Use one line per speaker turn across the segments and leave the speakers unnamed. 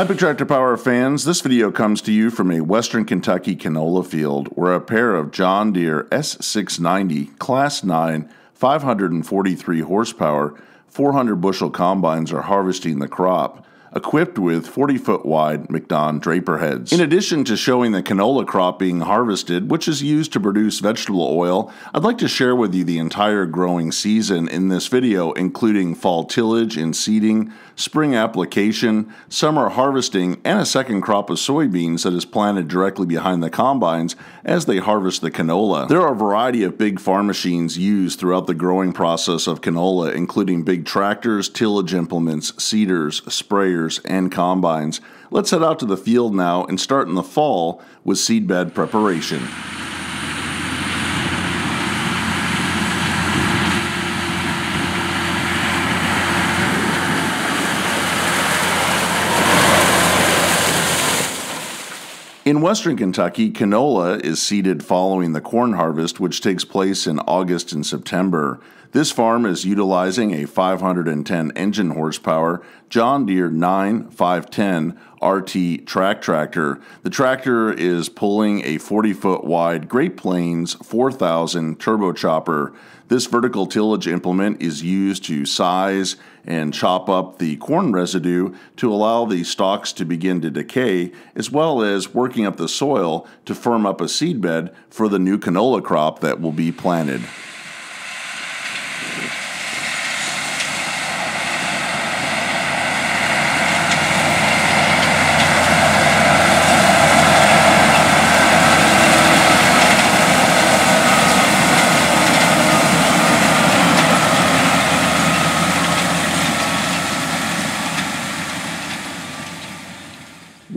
Hi, Tractor Power fans. This video comes to you from a Western Kentucky canola field where a pair of John Deere S690 Class 9 543 horsepower 400 bushel combines are harvesting the crop equipped with 40 foot wide MacDon draper heads. In addition to showing the canola crop being harvested, which is used to produce vegetable oil, I'd like to share with you the entire growing season in this video, including fall tillage and seeding, spring application, summer harvesting, and a second crop of soybeans that is planted directly behind the combines as they harvest the canola. There are a variety of big farm machines used throughout the growing process of canola, including big tractors, tillage implements, seeders, sprayers, and combines. Let's head out to the field now and start in the fall with seedbed preparation. In western Kentucky, canola is seeded following the corn harvest, which takes place in August and September. This farm is utilizing a 510 engine horsepower John Deere 9510 RT track tractor. The tractor is pulling a 40 foot wide Great Plains 4000 turbo chopper. This vertical tillage implement is used to size and chop up the corn residue to allow the stalks to begin to decay, as well as working up the soil to firm up a seedbed for the new canola crop that will be planted.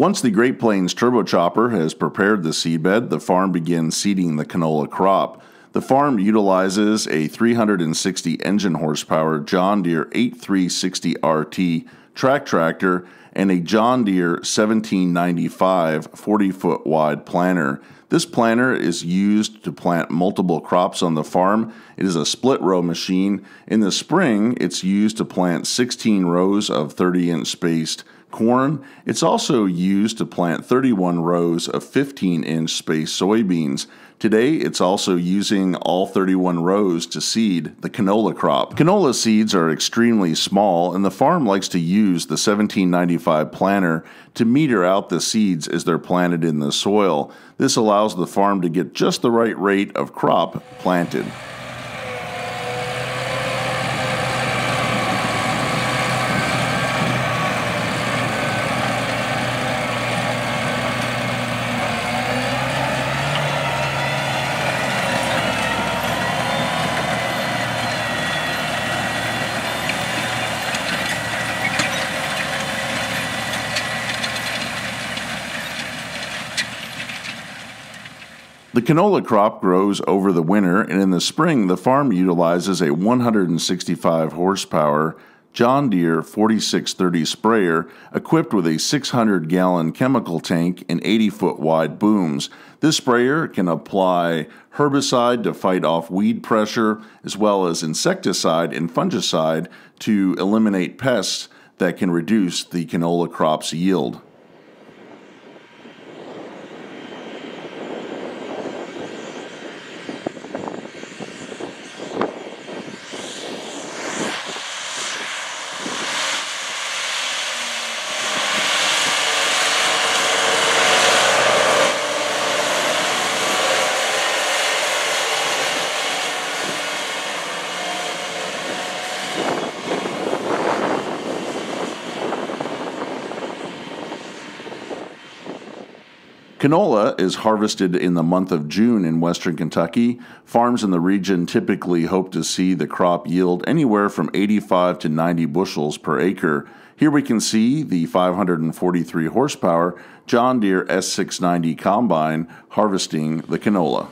Once the Great Plains turbo chopper has prepared the seedbed, the farm begins seeding the canola crop. The farm utilizes a 360 engine horsepower John Deere 8360 RT track tractor and a John Deere 1795 40 foot wide planter. This planter is used to plant multiple crops on the farm. It is a split row machine. In the spring, it's used to plant 16 rows of 30 inch spaced corn. It's also used to plant 31 rows of 15 inch space soybeans. Today, it's also using all 31 rows to seed the canola crop. Canola seeds are extremely small, and the farm likes to use the 1795 planter to meter out the seeds as they're planted in the soil. This allows the farm to get just the right rate of crop planted. Canola crop grows over the winter, and in the spring, the farm utilizes a 165 horsepower John Deere 4630 sprayer equipped with a 600 gallon chemical tank and 80 foot wide booms. This sprayer can apply herbicide to fight off weed pressure, as well as insecticide and fungicide to eliminate pests that can reduce the canola crop's yield. Canola is harvested in the month of June in western Kentucky. Farms in the region typically hope to see the crop yield anywhere from 85 to 90 bushels per acre. Here we can see the 543 horsepower John Deere S690 combine harvesting the canola.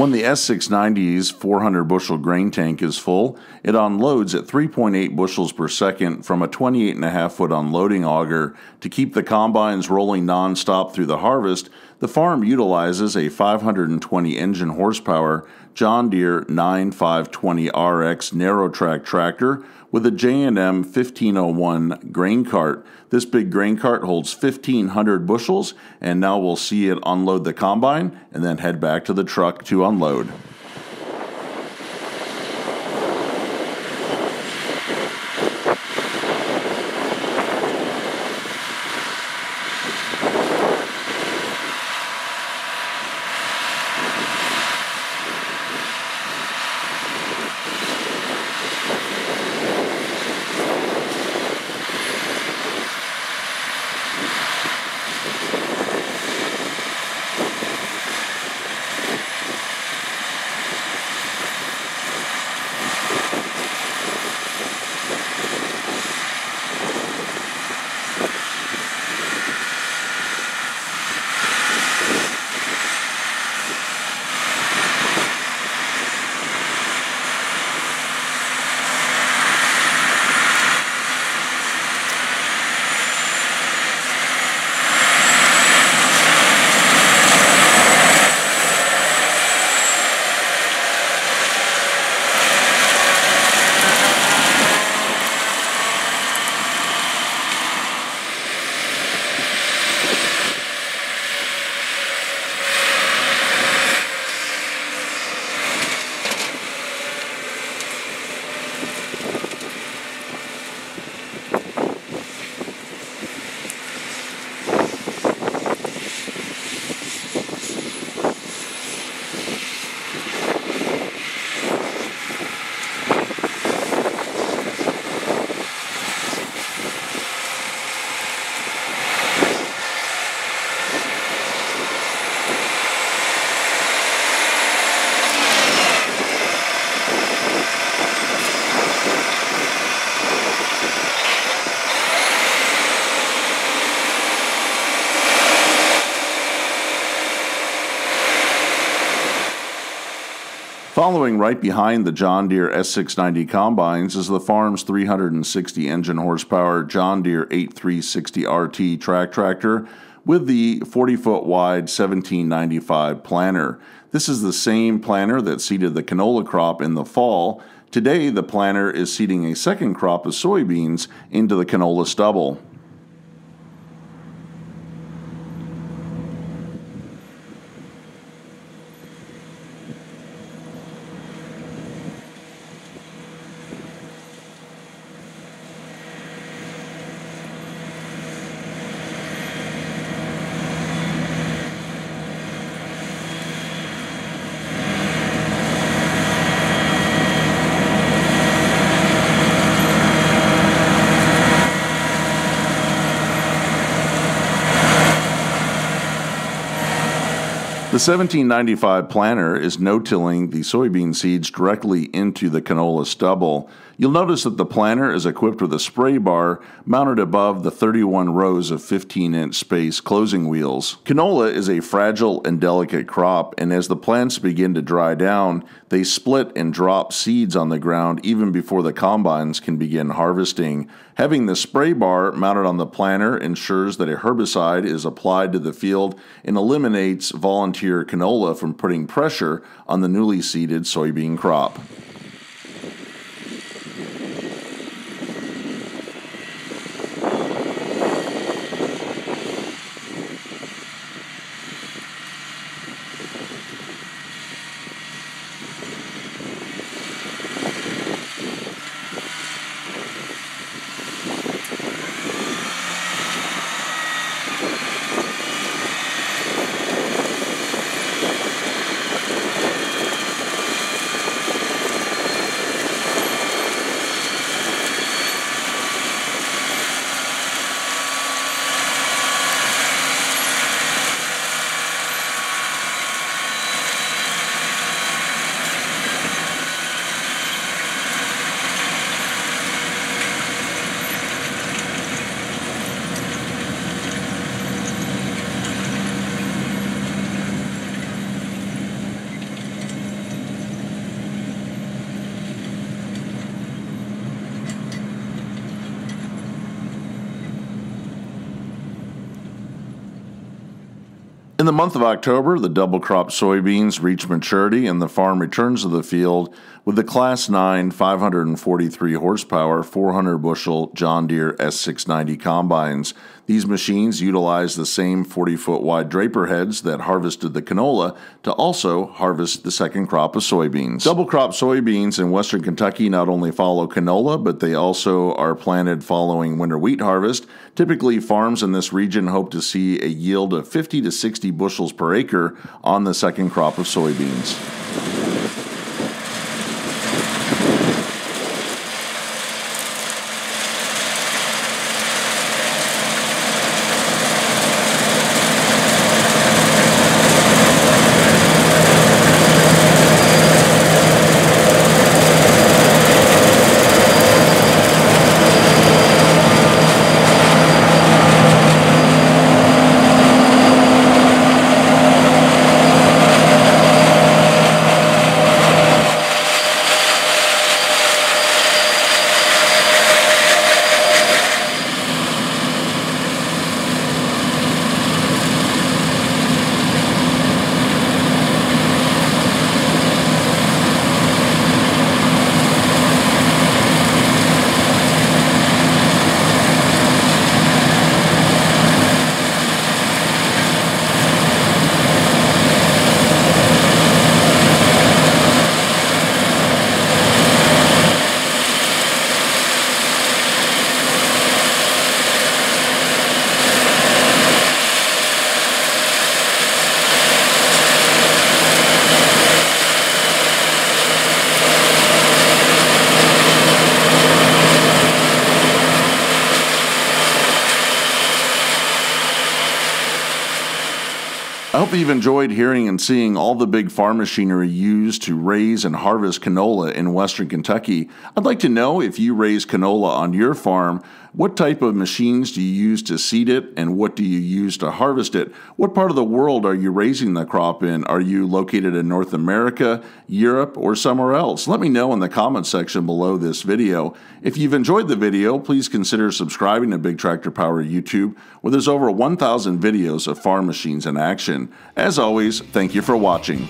When the S690's 400 bushel grain tank is full, it unloads at 3.8 bushels per second from a 28.5 foot unloading auger. To keep the combines rolling nonstop through the harvest, the farm utilizes a 520 engine horsepower John Deere 9520RX narrow track tractor with a J&M 1501 grain cart. This big grain cart holds 1500 bushels and now we'll see it unload the combine and then head back to the truck to unload. Following right behind the John Deere S690 combines is the farm's 360 engine horsepower John Deere 8360 RT track tractor with the 40 foot wide 1795 planter. This is the same planter that seeded the canola crop in the fall. Today, the planter is seeding a second crop of soybeans into the canola stubble. 1795 planter is no-tilling the soybean seeds directly into the canola stubble. You'll notice that the planter is equipped with a spray bar mounted above the 31 rows of 15-inch space closing wheels. Canola is a fragile and delicate crop, and as the plants begin to dry down, they split and drop seeds on the ground even before the combines can begin harvesting. Having the spray bar mounted on the planter ensures that a herbicide is applied to the field and eliminates volunteer canola from putting pressure on the newly seeded soybean crop. In the month of October, the double crop soybeans reach maturity and the farm returns to the field with the Class 9 543 horsepower 400 bushel John Deere S690 combines. These machines utilize the same 40 foot wide draper heads that harvested the canola to also harvest the second crop of soybeans. Double crop soybeans in western Kentucky not only follow canola, but they also are planted following winter wheat harvest. Typically, farms in this region hope to see a yield of 50 to 60 bushels per acre on the second crop of soybeans. You've enjoyed hearing and seeing all the big farm machinery used to raise and harvest canola in western Kentucky. I'd like to know if you raise canola on your farm, what type of machines do you use to seed it and what do you use to harvest it? What part of the world are you raising the crop in? Are you located in North America, Europe, or somewhere else? Let me know in the comment section below this video. If you've enjoyed the video, please consider subscribing to Big Tractor Power YouTube, where there's over 1,000 videos of farm machines in action. As always, thank you for watching.